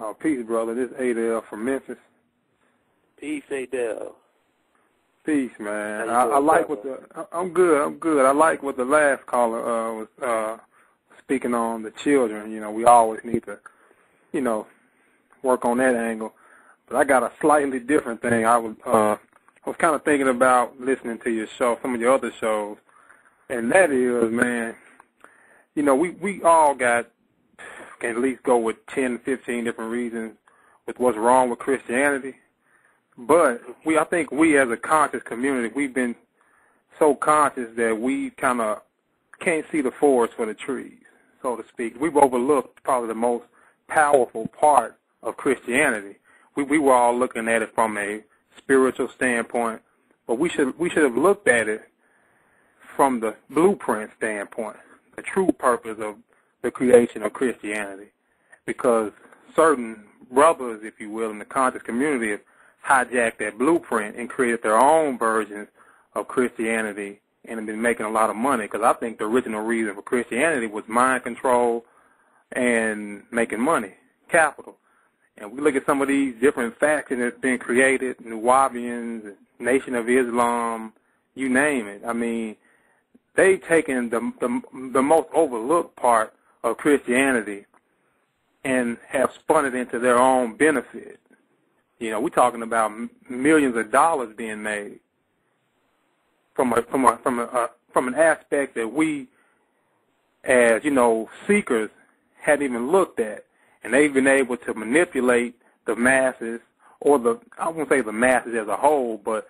Uh, peace, brother. This is Adel from Memphis. Peace, Adel. Peace, man. I, I like what the. I'm good. I'm good. I like what the last caller uh, was uh, speaking on the children. You know, we always need to, you know, work on that angle. But I got a slightly different thing. I was uh, I was kind of thinking about listening to your show, some of your other shows, and that is, man. You know, we we all got can at least go with 10, 15 different reasons with what's wrong with Christianity. But we, I think we as a conscious community, we've been so conscious that we kind of can't see the forest for the trees, so to speak. We've overlooked probably the most powerful part of Christianity. We we were all looking at it from a spiritual standpoint, but we should we should have looked at it from the blueprint standpoint, the true purpose of the creation of Christianity, because certain brothers, if you will, in the conscious community have hijacked that blueprint and created their own versions of Christianity and have been making a lot of money. Because I think the original reason for Christianity was mind control and making money, capital. And we look at some of these different factions that's been created, Nuwaubians, Nation of Islam, you name it. I mean, they've taken the, the, the most overlooked part of Christianity and have spun it into their own benefit. You know, we're talking about millions of dollars being made from a from a from a uh, from an aspect that we, as you know, seekers hadn't even looked at, and they've been able to manipulate the masses, or the I won't say the masses as a whole, but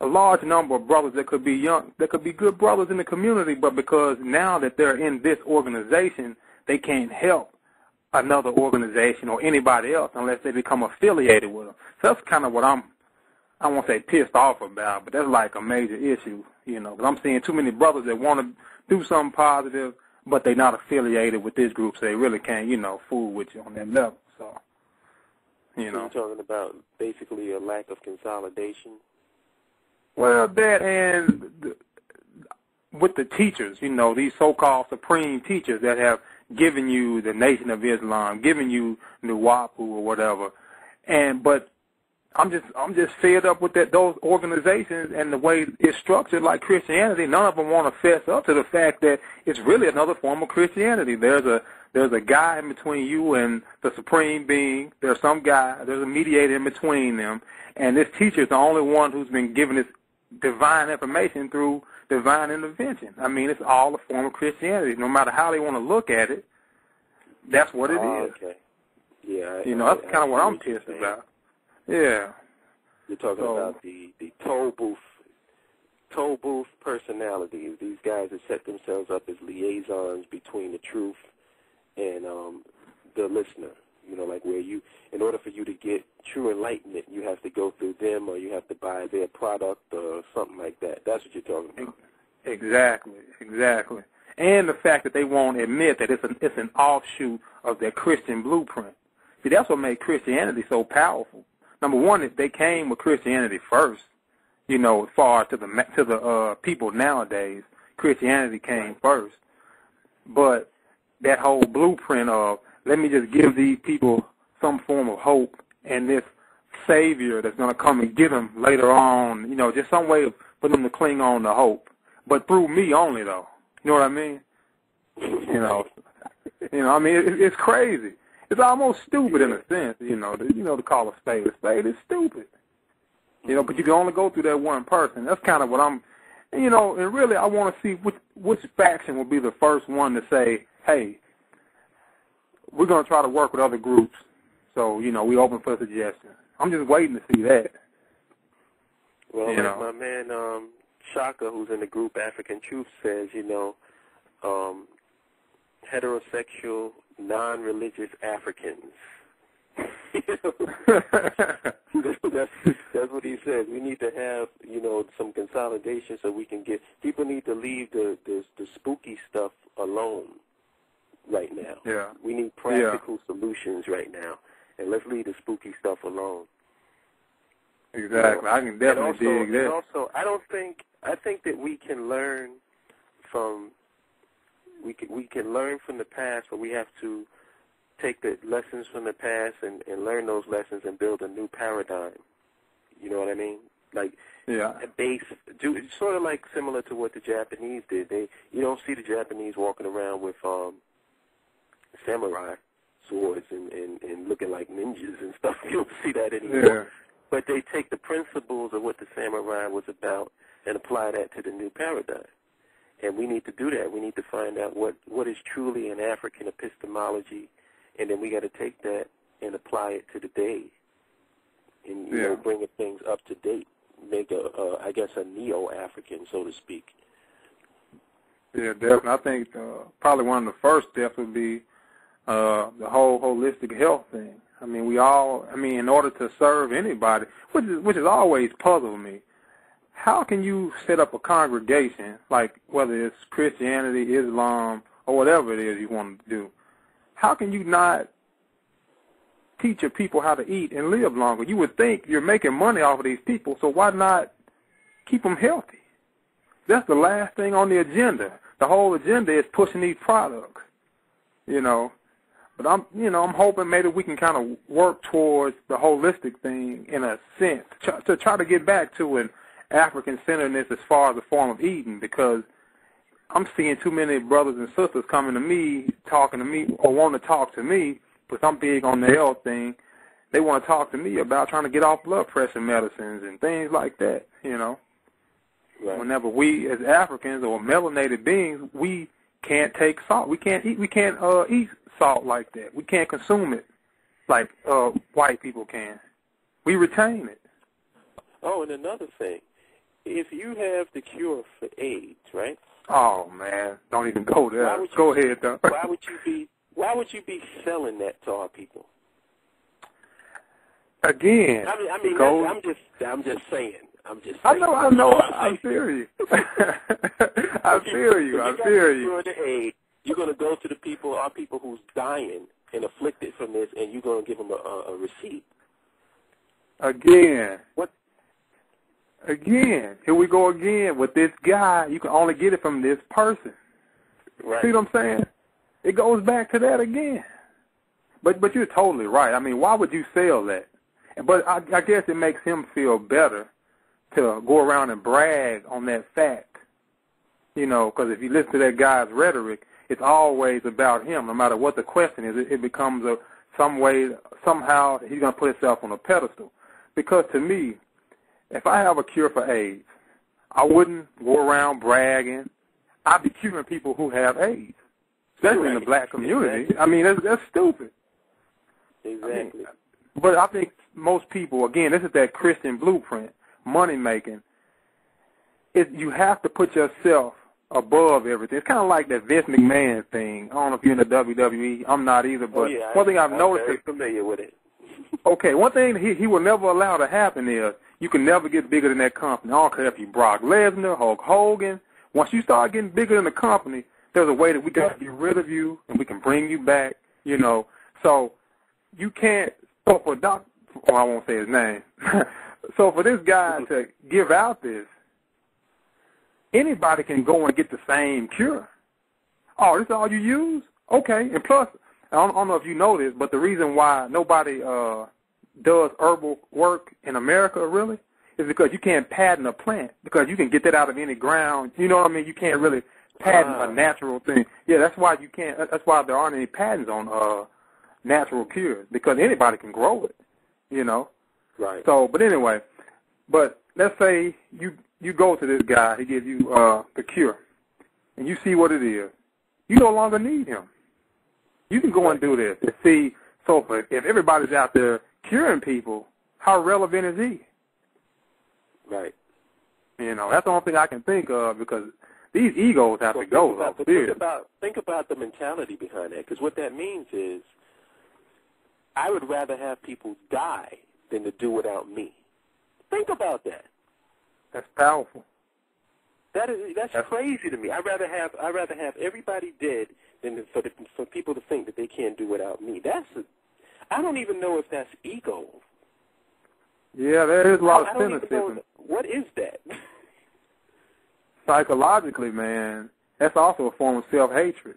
a large number of brothers that could be young, that could be good brothers in the community, but because now that they're in this organization, they can't help another organization or anybody else unless they become affiliated with them. So that's kind of what I'm, I won't say pissed off about, but that's like a major issue, you know, because I'm seeing too many brothers that want to do something positive, but they're not affiliated with this group, so they really can't, you know, fool with you on that level. So, you know. You're talking about basically a lack of consolidation. Well, that and with the teachers, you know, these so-called supreme teachers that have given you the Nation of Islam, given you Nuwaupu or whatever, and but I'm just I'm just fed up with that those organizations and the way it's structured like Christianity. None of them want to fess up to the fact that it's really another form of Christianity. There's a there's a guy in between you and the supreme being. There's some guy. There's a mediator in between them, and this teacher is the only one who's been given this divine information through divine intervention. I mean, it's all a form of Christianity. No matter how they want to look at it, that's what it is. oh, Okay. Yeah. I- You know, I- that's I kind of what I'm pissed about. Yeah. You're talking So- about the the toll booth, toll booth personalities. These guys that set themselves up as liaisons between the truth and um, the listener. You know, like where you, in order for you to get true enlightenment, you have to go through them, or you have to buy their product, or something like that. That's what you're talking about. Exactly, exactly. And the fact that they won't admit that it's an it's an offshoot of their Christian blueprint. See, that's what made Christianity so powerful. Number one is they came with Christianity first. You know, as far to the to the uh, people nowadays, Christianity came first. But that whole blueprint of let me just give these people some form of hope and this savior that's going to come and get them later on. You know, just some way of for them to cling on to hope but through me only though. You know what I mean? You know, you know. I mean, it, it's crazy. It's almost stupid in a sense. You know, to, you know, to call a spade a spade is stupid. You know, but you can only go through that one person. That's kind of what I'm. You know, and really, I want to see which which faction will be the first one to say, "Hey, we're going to try to work with other groups." So, you know, we open for suggestions. I'm just waiting to see that. Well, You like know. my man um, Shaka, who's in the group African Truth, says, you know, um, heterosexual, non-religious Africans. that's, that's what he says. We need to have, you know, some consolidation so we can get. People need to leave the the, the spooky stuff alone right now. Yeah. We need practical solutions right now, and let's leave the spooky stuff alone. Exactly. I can And definitely also, dig and also, I don't think I think that we can learn from we can we can learn from the past, but we have to take the lessons from the past and, and learn those lessons and build a new paradigm. You know what I mean? Like yeah, base, do it's sort of like similar to what the Japanese did. They you don't see the Japanese walking around with um samurai swords and, and, and looking like ninjas and stuff. You don't see that anymore. yeah, But they take the principles of what the samurai was about and apply that to the new paradigm. And we need to do that. We need to find out what, what is truly an African epistemology, and then we got to take that and apply it to the day, and you know, Yeah. bring it things up to date, make a, a I guess, a neo-African, so to speak. yeah, definitely. I think uh, probably one of the first steps would be uh, the whole holistic health thing. I mean, we all. I mean, in order to serve anybody, which is which has always puzzled me. How can you set up a congregation, like whether it's Christianity, Islam, or whatever it is you want to do? How can you not teach your people how to eat and live longer? You would think you're making money off of these people, so why not keep them healthy? That's the last thing on the agenda. The whole agenda is pushing these products, you know. But I'm, you know, I'm hoping maybe we can kind of work towards the holistic thing in a sense to, try to get back to an African centeredness as far as the form of eating because I'm seeing too many brothers and sisters coming to me, talking to me, or want to talk to me, because I'm big on the health thing. They want to talk to me about trying to get off blood pressure medicines and things like that, you know. Right. Whenever we, as Africans or melanated beings, we can't take salt. We can't eat. We can't uh, eat salt like that. We can't consume it like uh, white people can. We retain it. Oh, and another thing, if you have the cure for AIDS, right? Oh man, don't even go there. would you- Go ahead though. Why would you be Why would you be selling that to our people? Again, I mean, I mean, go. I'm just, I'm just saying. I'm just. I know, I know. I feel you. I feel you. I feel the you. to AIDS, you're going to go to the people, our people who's dying and afflicted from this, and you're going to give them a, a, a receipt. Again. What? Again. Here we go again with this guy. You can only get it from this person. Right. See what I'm saying? It goes back to that again. But but you're totally right. I mean, why would you sell that? But I, I guess it makes him feel better to go around and brag on that fact. You know, because if you listen to that guy's rhetoric, it's always about him. No matter what the question is, it, it becomes a some way somehow he's going to put himself on a pedestal. Because to me, if I have a cure for AIDS, I wouldn't go around bragging. I'd be curing people who have AIDS, especially in the black community. Exactly. I mean, that's, that's stupid. Exactly. But I think most people, again, this is that Christian blueprint, money making. It, you have to put yourself above everything. It's kind of like that Vince McMahon thing. I don't know if you're in the WWE. I'm not either. Oh, but oh, yeah, one thing I've I'm noticed very is familiar with it. Okay, one thing he he will never allow to happen is you can never get bigger than that company. I don't care if you Brock Lesnar, Hulk Hogan. Once you start getting bigger than the company, there's a way that we got to get rid of you and we can bring you back. You know, so you can't. So for Doc, oh, I won't say his name. so for this guy to give out this, anybody can go and get the same cure. Oh, this is all you use? Okay, and plus, I don't, I don't know if you know this, but the reason why nobody uh, does herbal work in America really is because you can't patent a plant because you can get that out of any ground. You know what I mean? You can't really patent Ah. a natural thing. Yeah, that's why you can't. That's why there aren't any patents on uh, natural cures because anybody can grow it. You know. Right. So, but anyway, but let's say you you go to this guy, he gives you uh, the cure, and you see what it is. You no longer need him. You can go and do this and see. So, if, if everybody's out there curing people, how relevant is he? right. You know, that's the only thing I can think of because these egos have Well, to go. about, though, think about think about the mentality behind that, because what that means is, I would rather have people die than to do without me. Think about that. That's powerful. That is that's, That's- crazy to me. I'd rather have I'd rather have everybody dead than for the, for people to think that they can't do without me. That's a, I don't even know if that's ego. Yeah, there is a lot I of cynicism. know what is that. Psychologically, man, that's also a form of self-hatred.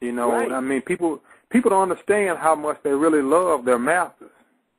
You know, Right. I mean, people people don't understand how much they really love their math